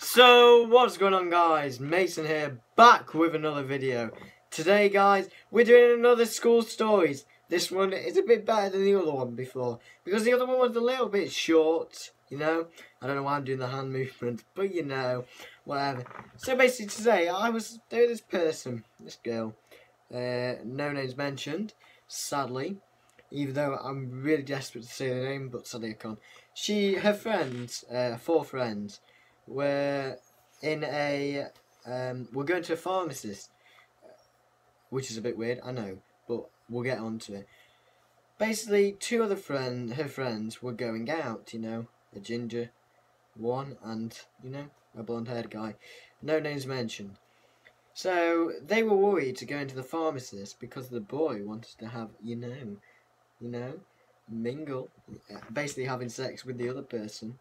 So, what's going on guys? Mason here, back with another video. Today guys, we're doing another school stories. This one is a bit better than the other one before. Because the other one was a little bit short, you know. I don't know why I'm doing the hand movement, but you know, whatever. So basically today, I was there this person, this girl, uh, no names mentioned, sadly. Even though I'm really desperate to say the name, but sadly I can't. She, her friends, uh, four friends, were in a um, we're going to a pharmacist, which is a bit weird, I know, but we'll get on to it. Basically, two other friend, her friends, were going out. You know, a ginger one and you know a blonde-haired guy, no names mentioned. So they were worried to go into the pharmacist because the boy wanted to have, you know, you know, mingle, basically having sex with the other person,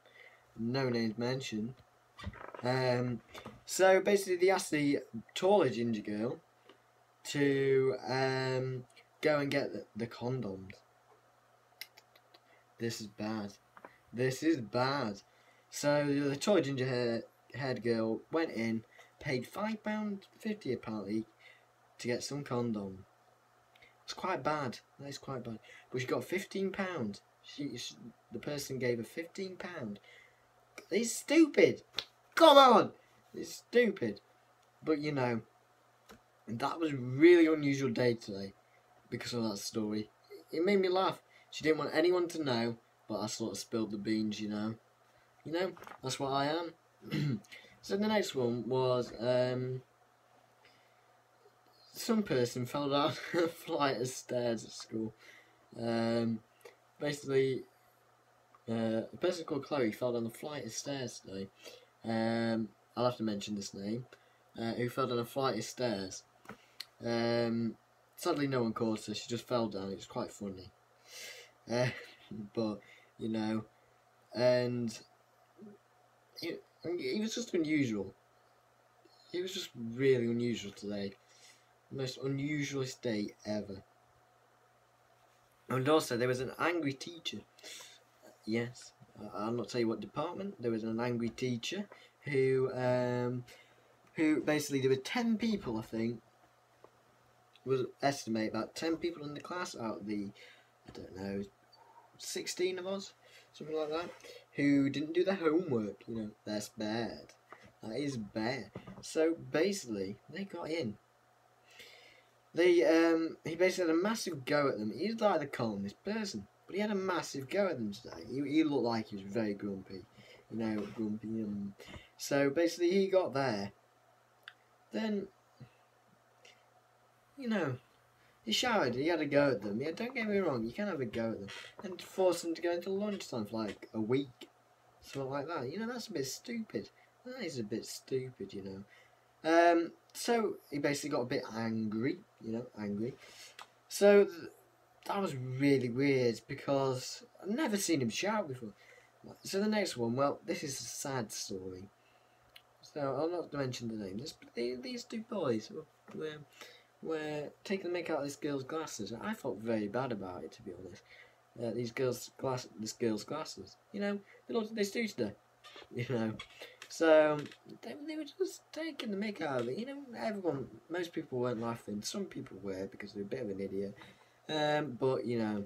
no names mentioned. Um, so basically, they asked the taller ginger girl to um, go and get the, the condoms. This is bad. This is bad. So the taller ginger hair, haired girl went in, paid five pound fifty apparently to get some condom. It's quite bad. That is quite bad. But she got fifteen pound. She, she the person gave her fifteen pound. It's stupid. Come on! It's stupid. But you know, that was really unusual day today because of that story. It made me laugh. She didn't want anyone to know, but I sort of spilled the beans, you know. You know, that's what I am. so the next one was um, some person fell down a flight of stairs at school. Um, basically, uh, a person called Chloe fell down the flight of stairs today. Um, I'll have to mention this name. Uh, who fell down a flight of stairs. Um, sadly, no one caught her. She just fell down. It was quite funny. Uh, but you know, and it, it was just unusual. It was just really unusual today. The most unusualest day ever. And also, there was an angry teacher. Yes, I'll not tell you what department. There was an angry teacher who, um, who basically there were ten people, I think. Was estimate about ten people in the class out of the, I don't know, sixteen of us, something like that, who didn't do their homework. You know, that's bad. That is bad. So basically, they got in. They um, he basically had a massive go at them. He's like the calmest person. But he had a massive go at them today. He, he looked like he was very grumpy. You know, grumpy. Um, so basically he got there. Then, you know, he showered. He had a go at them. Yeah, don't get me wrong. You can have a go at them. And force them to go into lunchtime for like a week. Something like that. You know, that's a bit stupid. That is a bit stupid, you know. Um, so he basically got a bit angry, you know, angry. So that was really weird because I've never seen him shout before. So the next one, well, this is a sad story. So I'll not mention the names. But these two boys were, were taking the make out of this girl's glasses. I felt very bad about it, to be honest. Uh, these girls' glass, this girl's glasses. You know, they looked they suited today. You know, so they, they were just taking the make out of it. You know, everyone, most people weren't laughing. Some people were because they're a bit of an idiot. Um, but you know,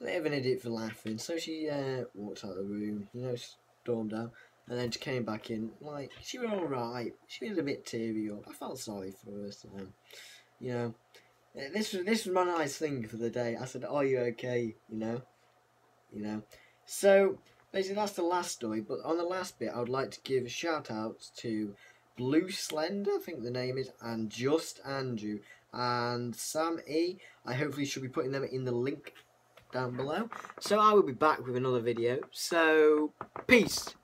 they have an idiot for laughing. So she uh, walked out of the room, you know, stormed out, and then she came back in. Like she was all right. She was a bit teary up. I felt sorry for her. So, you know, this was this was my nice thing for the day. I said, "Are you okay?" You know, you know. So basically, that's the last story. But on the last bit, I would like to give shout outs to Blue Slender, I think the name is, and Just Andrew and Sam E. I hopefully should be putting them in the link down below. So I will be back with another video. So, peace.